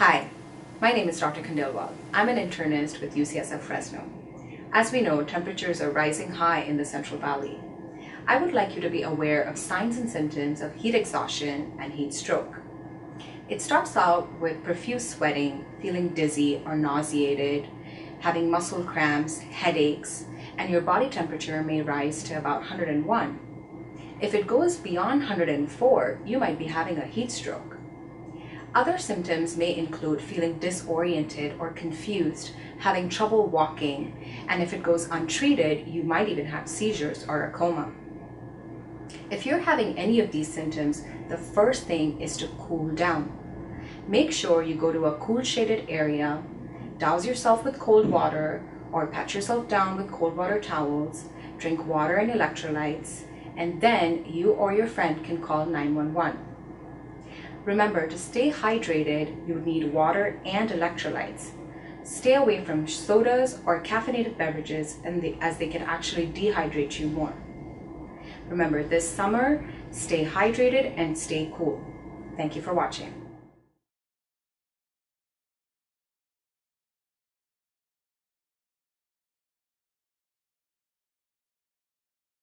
Hi, my name is Dr. Khandelwal. I'm an internist with UCSF Fresno. As we know, temperatures are rising high in the Central Valley. I would like you to be aware of signs and symptoms of heat exhaustion and heat stroke. It starts out with profuse sweating, feeling dizzy or nauseated, having muscle cramps, headaches, and your body temperature may rise to about 101. If it goes beyond 104, you might be having a heat stroke. Other symptoms may include feeling disoriented or confused, having trouble walking, and if it goes untreated, you might even have seizures or a coma. If you're having any of these symptoms, the first thing is to cool down. Make sure you go to a cool shaded area, douse yourself with cold water, or pat yourself down with cold water towels, drink water and electrolytes, and then you or your friend can call 911. Remember, to stay hydrated, you need water and electrolytes. Stay away from sodas or caffeinated beverages as they can actually dehydrate you more. Remember, this summer, stay hydrated and stay cool. Thank you for watching.